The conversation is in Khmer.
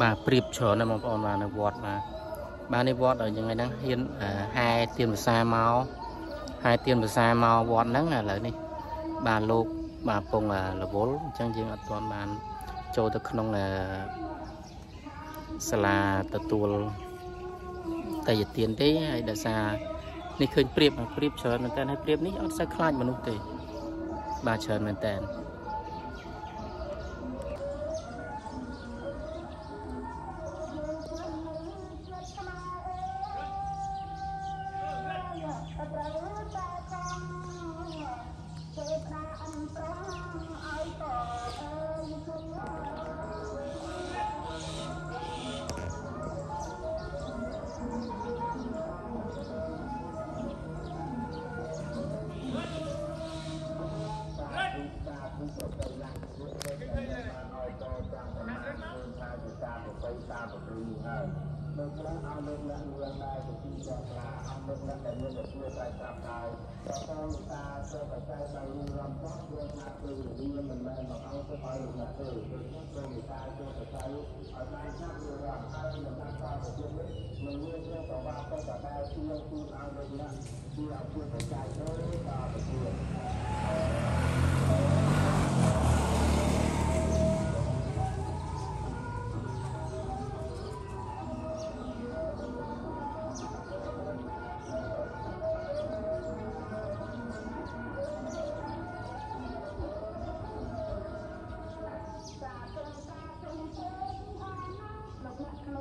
បាទប្រៀបច្រើនណាស់បងប្អូនបាទនៅវត្តបាទ បាទនេះវត្តយ៉ាងไงហ្នឹងហ៊ានហែទៀនភាសាមកហែទៀនភាសាមកវត្តហ្នឹងឥឡូវនេះបាទលោកបាទពងរវល់អញ្ចឹងយើងអត់ទាន់បានចូលទៅក្នុងសាលាទទួលតយទានទេហើយដោយសារនេះឃើញប្រៀបប្រៀបច្រើនមែនតើហើយប្រៀបនេះអត់សូវខ្លាចមនុស្សទេបាទច្រើនមែនតើ នៅខ្លះឲ្យលើកឡើងរឿងដែរទៅទីចក្លាឲ្យលើកឡើងតែមានតែជួយតែប្រាប់ដែរតើតើលោកតាសូមបច្ច័យដល់រឿងរំដោះរឿងណាគឺរឿងមិនមែនមកឲ្យទៅឲ្យលោកណាទេគឺសូមលោកតាចូលបច្ច័យឲ្យបានចាប់រឿងរំហើយនឹងតាមការប្រជុំនេះនឹងមានរឿងប្រវត្តិទៅតែដែរជួយជួយឲ្យលោកណាជួយឲ្យជួយបច្ច័យទៅដល់ប្រជុំ